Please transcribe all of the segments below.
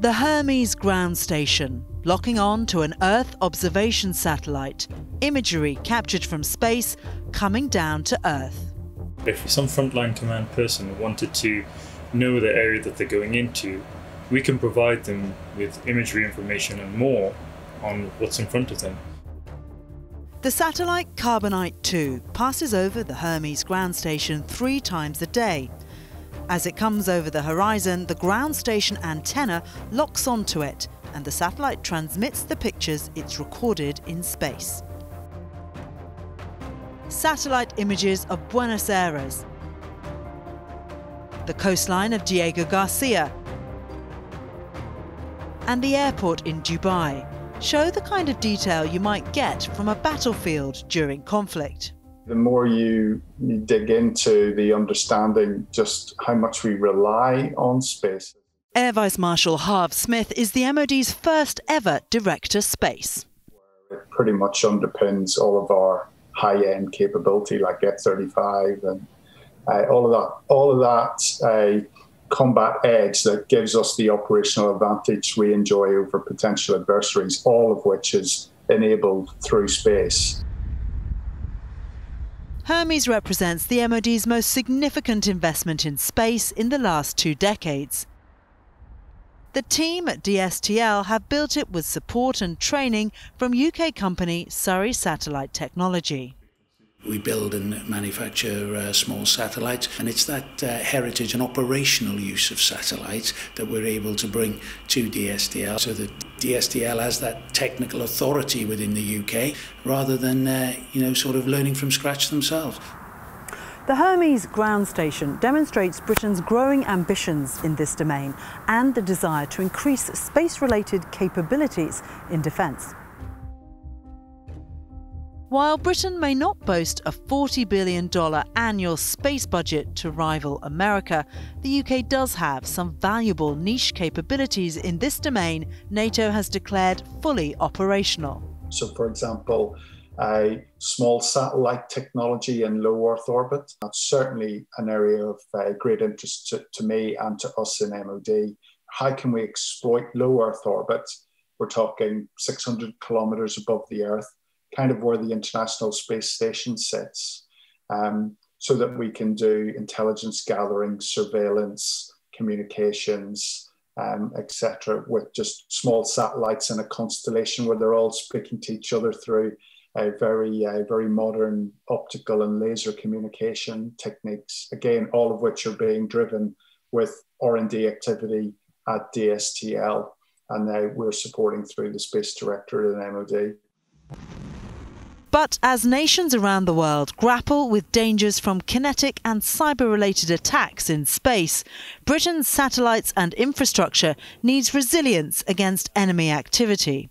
The Hermes ground station, locking on to an Earth observation satellite, imagery captured from space coming down to Earth. If some frontline command person wanted to know the area that they're going into, we can provide them with imagery information and more on what's in front of them. The satellite Carbonite 2 passes over the Hermes ground station three times a day. As it comes over the horizon, the ground station antenna locks onto it and the satellite transmits the pictures it's recorded in space. Satellite images of Buenos Aires, the coastline of Diego Garcia, and the airport in Dubai show the kind of detail you might get from a battlefield during conflict. The more you, you dig into the understanding just how much we rely on space. Air Vice Marshal Harv Smyth is the MOD's first ever director space. It pretty much underpins all of our high end capability like F 35 and uh, all of that. All of that. Uh, combat edge that gives us the operational advantage we enjoy over potential adversaries, all of which is enabled through space. Hermes represents the MOD's most significant investment in space in the last two decades. The team at DSTL have built it with support and training from UK company Surrey Satellite Technology. We build and manufacture uh, small satellites, and it's that uh, heritage and operational use of satellites that we're able to bring to DSTL so that DSTL has that technical authority within the UK rather than, uh, you know, sort of learning from scratch themselves. The Hermes ground station demonstrates Britain's growing ambitions in this domain and the desire to increase space related capabilities in defence. While Britain may not boast a $40 billion annual space budget to rival America, the UK does have some valuable niche capabilities in this domain NATO has declared fully operational. So, for example, a small satellite technology in low Earth orbit. That's certainly an area of uh, great interest to, to me and to us in MOD. How can we exploit low Earth orbit? We're talking 600 kilometers above the Earth kind of where the International Space Station sits, um, so that we can do intelligence gathering, surveillance, communications, um, etc., with just small satellites in a constellation where they're all speaking to each other through a very, very modern optical and laser communication techniques. Again, all of which are being driven with R&D activity at DSTL, and now we're supporting through the Space Directorate and MOD. But as nations around the world grapple with dangers from kinetic and cyber related attacks in space, Britain's satellites and infrastructure needs resilience against enemy activity.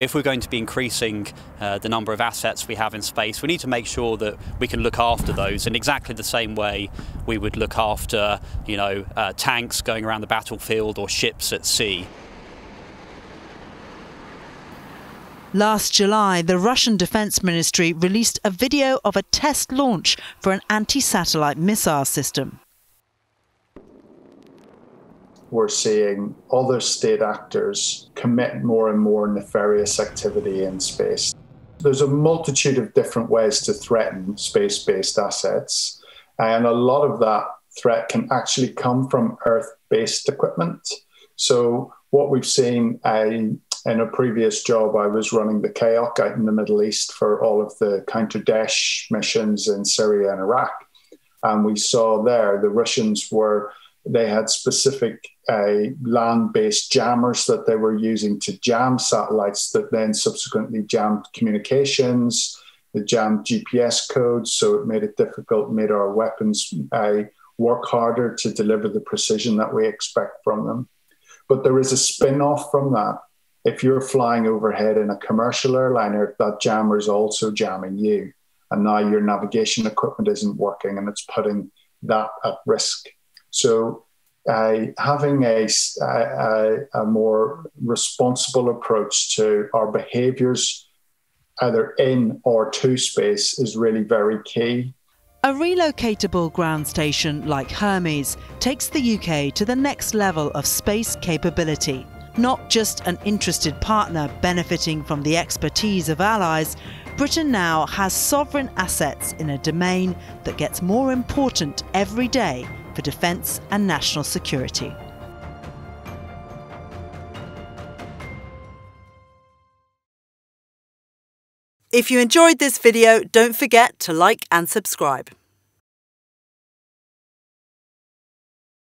If we're going to be increasing uh, the number of assets we have in space, we need to make sure that we can look after those in exactly the same way we would look after, you know, uh, tanks going around the battlefield or ships at sea. Last July, the Russian Defense Ministry released a video of a test launch for an anti satellite missile system. We're seeing other state actors commit more and more nefarious activity in space. There's a multitude of different ways to threaten space based assets, and a lot of that threat can actually come from Earth based equipment. So, what we've seen uh, in a previous job, I was running the CAOC out in the Middle East for all of the counter Daesh missions in Syria and Iraq. And we saw there the Russians were, they had specific uh, land based jammers that they were using to jam satellites that then subsequently jammed communications, they jammed GPS codes. So it made it difficult, made our weapons uh, work harder to deliver the precision that we expect from them. But there is a spin off from that if you're flying overhead in a commercial airliner, that jammer is also jamming you. And now your navigation equipment isn't working and it's putting that at risk. So, uh, having a, a, a more responsible approach to our behaviors, either in or to space, is really very key. A relocatable ground station like Hermes takes the UK to the next level of space capability Not just an interested partner benefiting from the expertise of allies, Britain now has sovereign assets in a domain that gets more important every day for defence and national security. If you enjoyed this video, don't forget to like and subscribe.